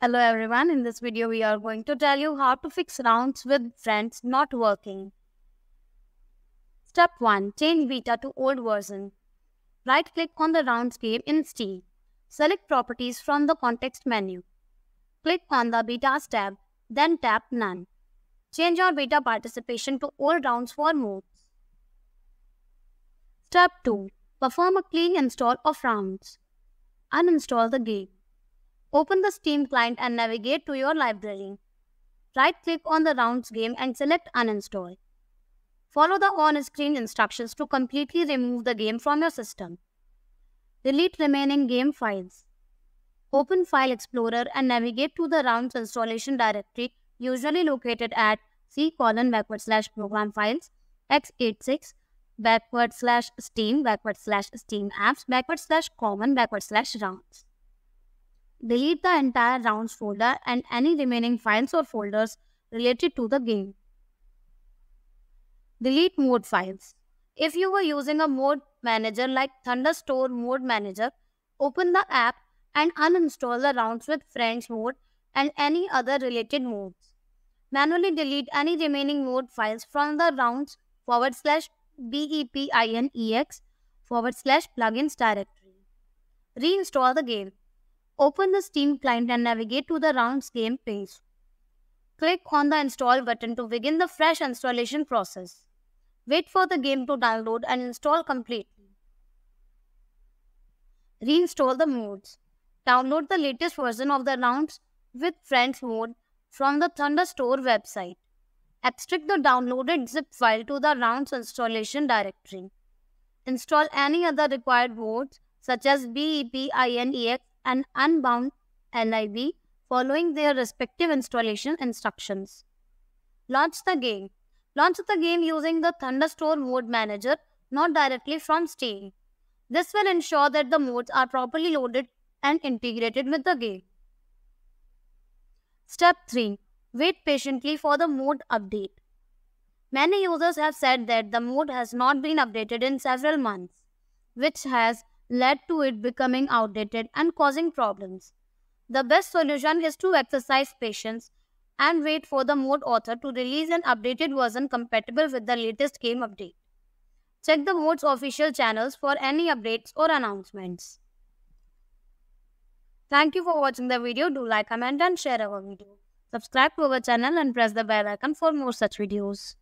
Hello everyone, in this video we are going to tell you how to fix rounds with friends not working. Step 1. Change beta to old version. Right click on the rounds game in Steam. Select properties from the context menu. Click on the betas tab, then tap none. Change your beta participation to all rounds for modes. Step 2. Perform a clean install of rounds. Uninstall the game. Open the Steam client and navigate to your library. Right-click on the Rounds game and select Uninstall. Follow the on-screen instructions to completely remove the game from your system. Delete remaining game files. Open File Explorer and navigate to the Rounds installation directory usually located at c colon backward slash program files x86 backward slash steam backward slash steam apps backward slash common backward slash rounds. Delete the entire rounds folder and any remaining files or folders related to the game. Delete mode files. If you were using a mode manager like Thunderstore Mod Manager, open the app and uninstall the Rounds with Friends mode and any other related modes. Manually delete any remaining mode files from the rounds forward slash BepInEx forward slash plugins directory. Reinstall the game. Open the Steam client and navigate to the Rounds game page. Click on the Install button to begin the fresh installation process. Wait for the game to download and install completely. Reinstall the modes. Download the latest version of the Rounds with Friends mode from the Thunderstore website. Extract the downloaded zip file to the Rounds installation directory. Install any other required modes such as BepInEx and Unbound LIV following their respective installation instructions. Launch the game. Launch the game using the Thunderstore Mod Manager, not directly from Steam. This will ensure that the modes are properly loaded and integrated with the game. Step 3. Wait patiently for the mode update. Many users have said that the mode has not been updated in several months, which has led to it becoming outdated and causing problems. The best solution is to exercise patience and wait for the mode author to release an updated version compatible with the latest game update. Check the mode's official channels for any updates or announcements. Thank you for watching the video. Do like, comment and share our video. Subscribe to our channel and press the bell icon for more such videos.